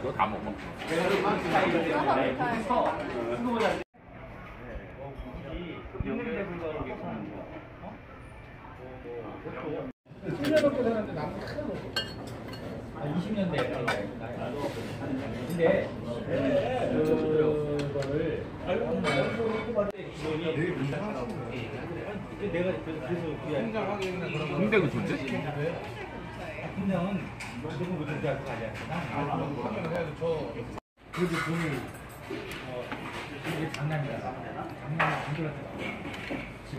그거 다 먹어. 청년학교 사는데 나무 큰 거. 아, 20년 돼. 근데 그 존재? 분명은 너무 못하지 않고 가지 않구나. 그래도 돈을 어 이게 장난이야. 장난 안 들었어. 지금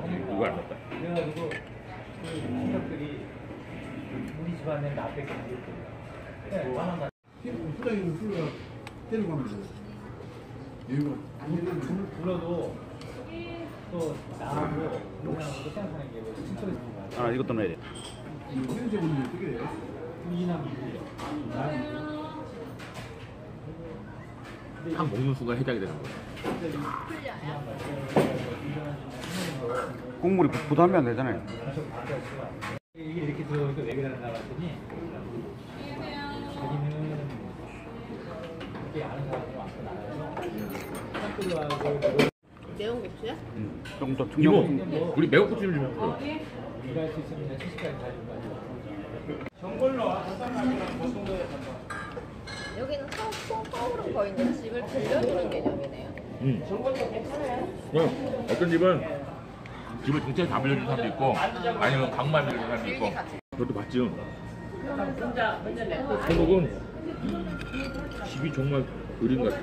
돈을 누가 알았다? 그래가지고 그 친척들이 우리 집안에 나 앞에 네, 만원 후다이는 풀려 때리고 가면 돼. 얘가 불 불어도 또 나하고 누나하고 생각하는 게뭐 친척이 있는 거야. 아 이것도 넣어야 돼. 한 먹는 순간 해장이 되는 거야. 국물이 부- 부담이 안 되잖아요. 이게 이렇게 들어오니까 왜 그러나 봤더니 자기는 이렇게 아는 사람이 왔고 나와서 학교하고 매운 고추야? 음, 좀더 이모, 청양. 우리 매운 고추 좀 줘. 일할 수 있으면 70까지 가지고 가지고 여기는 서, 서울은 거의 이제 집을 빌려주는 개념이네요. 응. 응. 어떤 집은 집을 전체 다 빌려준 사람도 있고 아니면 강만 빌려준 사람도 있고 그것도 봤죠? 한국은 집이 정말 그림 같아